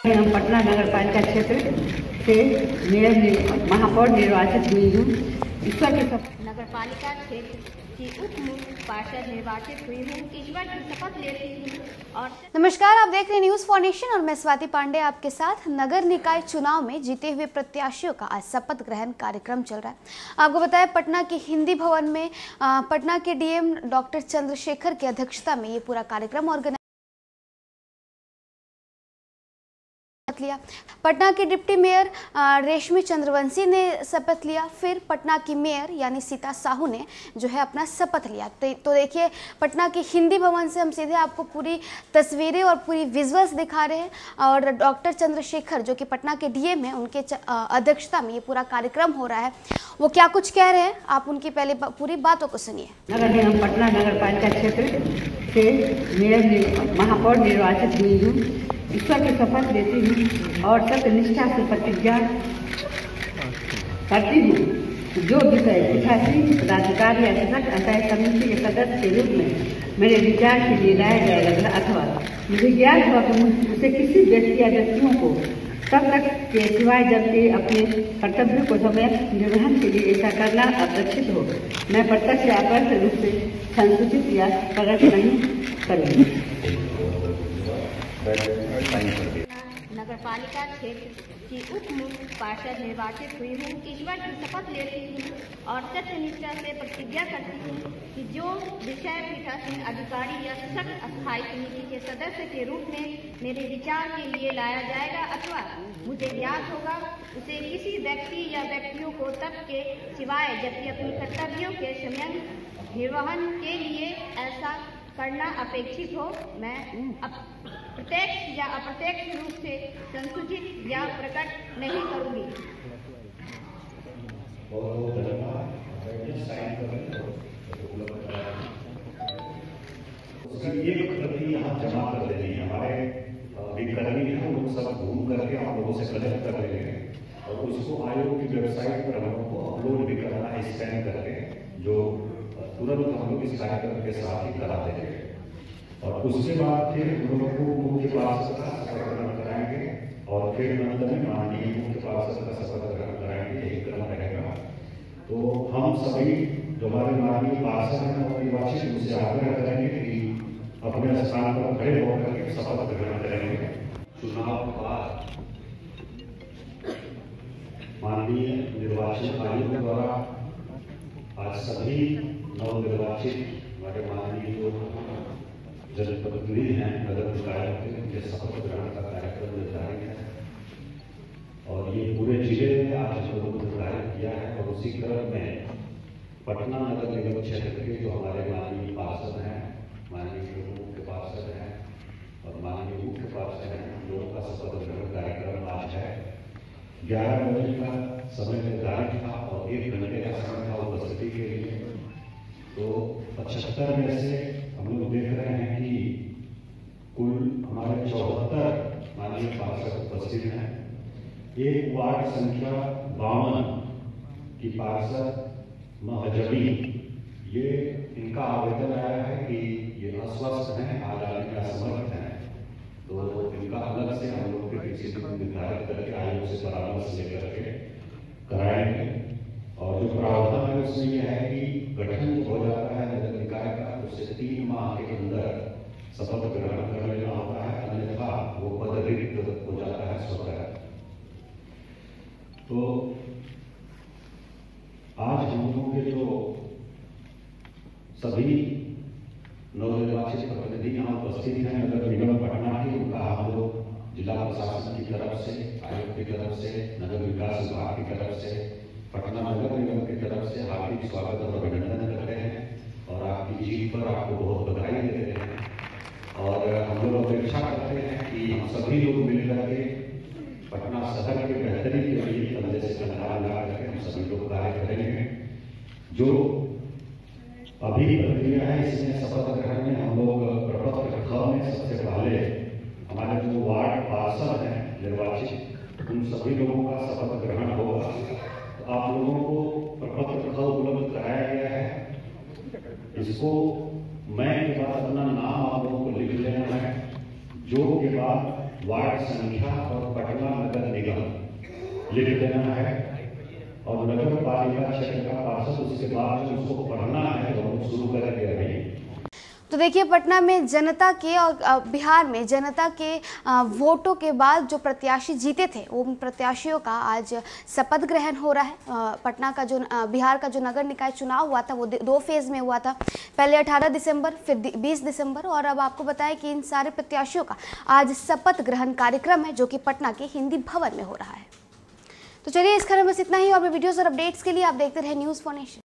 हम पटना नगर पालिका क्षेत्र से मेयर महापौर निर्वाचित हुई हूँ। ईश्वर के सब नगर पालिका क्षेत्र की उप पार्षद निर्वाचित हुई हूँ। ईश्वर की शपथ लेती हूँ और नमस्कार आप देख रहे हैं न्यूज़ फाउंडेशन और मैं स्वाति पांडे आपके साथ। नगर निकाय चुनाव में जीते हुए प्रत्याशियों का आज शपथ ग्रहण कार्यक्रम चल रहा है। आपको बताया पटना के हिंदी भवन में पटना के डीएम डॉक्टर चंद्रशेखर की अध्यक्षता में ये पूरा कार्यक्रम ऑर्गेनाइज लिया। पटना के डिप्टी मेयर रेशमी चंद्रवंशी ने शपथ लिया। फिर पटना की मेयर यानी सीता साहू ने जो है अपना शपथ लिया। तो, तो देखिए पटना के हिंदी भवन से हम सीधे आपको पूरी तस्वीरें और पूरी विजुअल्स दिखा रहे हैं। और डॉक्टर चंद्रशेखर जो कि पटना के डीएम हैं उनके अध्यक्षता में ये पूरा कार्यक्रम हो रहा है। वो क्या कुछ कह रहे हैं? आप उनकी पहले पूरी बातों को सुनिए। नगर निगम पटना नगर पालिका क्षेत्र से मेयर महापौर निर्वाचित हुई हूँ। ईश्वर की शपथ लेती हूँ और सत्य निष्ठा से प्रतिज्ञा करती हूँ। जो विषय पीठासीन पदाधिकारी या सशक्त अंतः समिति के सदस्य के रूप में मेरे विचार के लिए लाया जाएगा अथवा मुझे ज्ञात हुआ कि मुझसे किसी व्यक्ति या व्यक्तियों को तब तक के सिवाय जबकि अपने कर्तव्यों को समय निर्वहन के लिए ऐसा करना अपेक्षित हो, मैं प्रत्यक्ष या अप्रत्यक्ष रूप से संसूचित या प्रकट नहीं करूँगी। नगर पालिका क्षेत्र की उप मुख्य पार्षद निर्वाचित हुई हूँ, ईश्वर की शपथ लेती हूँ और सत्य निष्ठा से प्रतिज्ञा करती हूँ कि जो विषय पीठासीन अधिकारी या सशक्त अस्थायी समिति के सदस्य के रूप में मेरे विचार के लिए लाया जाएगा अथवा मुझे ज्ञात होगा, उसे किसी व्यक्ति या व्यक्तियों को तब के सिवाय जबकि अपने कर्तव्यों के समय निर्वहन के लिए ऐसा करना अपेक्षित हो, मैं अप- प्रत्यक्ष या अप्रत्यक्ष रूप से संसूचित या प्रकट नहीं करूँगी। घूम करके हम लोगों से और आयोग की अपलोड भी करना जो तुरंत हम लोग इस कार्यक्रम के साथ ही करा देंगे। और उसके बाद फिर हम लोग को ग्रहण कराएँगे और फिर अंत में माननीय मुख्य पार्षद का शपथ ग्रहण कराएँगे यही क्रम रहेगा। तो हम सभी जो हमारे माननीय पार्षद हैं उनसे आग्रह करेंगे कि अपने स्थान पर खड़े होकर शपथ ग्रहण करेंगे। चुनाव के माननीय निर्वाचन आयोग द्वारा आज सभी नवनिर्वाचित हमारे माननीय जो जनप्रतिनिधि हैं नगर निकाय के उनके शपथ ग्रहण का कार्यक्रम निर्धारित है। और ये पूरे ज़िले में आज हम लोगों ने निर्धारित किया है, और उसी क्रम में पटना नगर निगम क्षेत्र के जो हमारे माननीय पार्षद हैं, माननीय मुख्य पार्षद हैं, और माननीय मुख्य पार्षद हैं उन लोगों का शपथ ग्रहण कार्यक्रम आज है। ग्यारह बजे का समय निर्धारित था, और एक घंटे का समय था उपस्थिति के लिए तो पचहत्तर में से हम लोग देख रहे हैं कि कुल हमारे चौहत्तर माननीय पार्षद उपस्थित हैं एक वार्ड संख्या बावन की पार्षद महजबी ये इनका आवेदन आया है कि ये अस्वस्थ हैं आज आने में असमर्थ हैं। तो इनका अलग से हम लोग के किसी दिन निर्धारित करके आयोग से परामर्श लेकर के कराएँगे। और जो प्रावधान है, उसमें यह है कि गठन हो जाता है नगर निकाय का उससे तीन माह के अंदर शपथ ग्रहण कर लेना होता है। अन्यथा वो पद रिक्त हो जाता है स्वतः। तो आज हम लोगों के जो सभी नवनिर्वाचित प्रतिनिधि यहाँ उपस्थित हैं नगर निगम पटना के उनका हम लोग जिला प्रशासन की तरफ़ से, आयोग की तरफ़ से, नगर विकास विभाग की तरफ़ से, पटना नगर निगम की तरफ़ से हार्दिक स्वागत और अभिनंदन करते हैं और आपकी जीत पर आपको बहुत बधाई देते हैं और हम लोग अपेक्षा करते हैं कि हम सभी लोग मिलकर के पटना शहर की बेहतरी के लिए कंधा मिला करके हम सभी लोग कार्य करेंगे। जो अभी प्रक्रिया है, इसमें शपथ ग्रहण में हम लोग प्रपत्र ख में सबसे पहले हमारे जो वार्ड पार्षद हैं, निर्वाचित, उन सभी लोगों का शपथ ग्रहण होगा। तो आप लोगों को प्रपत्र ख उपलब्ध कराया गया है। इसको मैं के बाद अपना नाम आप लोगों को लिख लेना है। जो के बाद वार्ड संख्या और पटना नगर निगम। लिख देना है। और नगर पालिका क्षेत्र का पार्षद उसके बाद उसको पढ़ना है तो हम शुरू करेंगे अभी। तो देखिए, पटना में जनता के और बिहार में जनता के वोटों के बाद जो प्रत्याशी जीते थे, उन प्रत्याशियों का आज शपथ ग्रहण हो रहा है। पटना का जो बिहार का जो नगर निकाय चुनाव हुआ था, वो दो फ़ेज़ में हुआ था। पहले 18 दिसंबर, फिर दि- 20 दिसंबर और अब आपको बताएँ कि इन सारे प्रत्याशियों का आज शपथ ग्रहण कार्यक्रम है, जो कि पटना के हिंदी भवन में हो रहा है। तो चलिए इस खबर में बस इतना ही और वीडियोस और अपडेट्स के लिए आप देखते रहे न्यूज़ फॉर नेशन